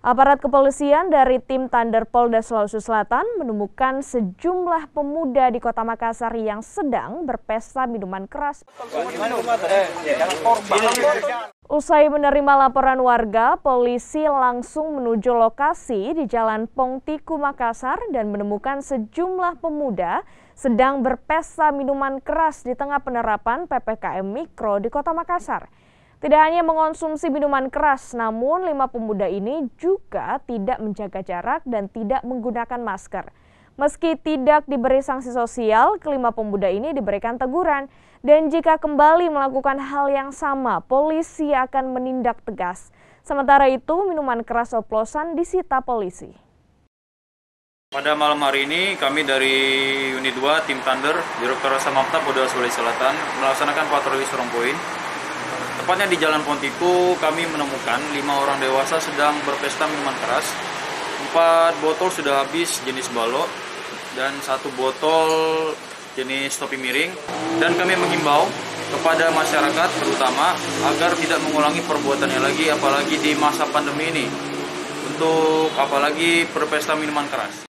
Aparat kepolisian dari tim Thunder Polda Sulawesi Selatan menemukan sejumlah pemuda di kota Makassar yang sedang berpesta minuman keras. Usai menerima laporan warga, polisi langsung menuju lokasi di Jalan Pongtiku Makassar dan menemukan sejumlah pemuda sedang berpesta minuman keras di tengah penerapan PPKM Mikro di kota Makassar. Tidak hanya mengonsumsi minuman keras, namun lima pemuda ini juga tidak menjaga jarak dan tidak menggunakan masker. Meski tidak diberi sanksi sosial, kelima pemuda ini diberikan teguran. Dan jika kembali melakukan hal yang sama, polisi akan menindak tegas. Sementara itu, minuman keras oplosan disita polisi. Pada malam hari ini, kami dari Unit 2, Tim Thunder, Direktur Samapta Polda Sulawesi Selatan, melaksanakan patroli Sorong Poin Tepatnya di Jalan Pontiku, kami menemukan lima orang dewasa sedang berpesta minuman keras. Empat botol sudah habis jenis balok dan satu botol jenis topi miring. Dan kami mengimbau kepada masyarakat terutama agar tidak mengulangi perbuatannya lagi apalagi di masa pandemi ini untuk apalagi berpesta minuman keras.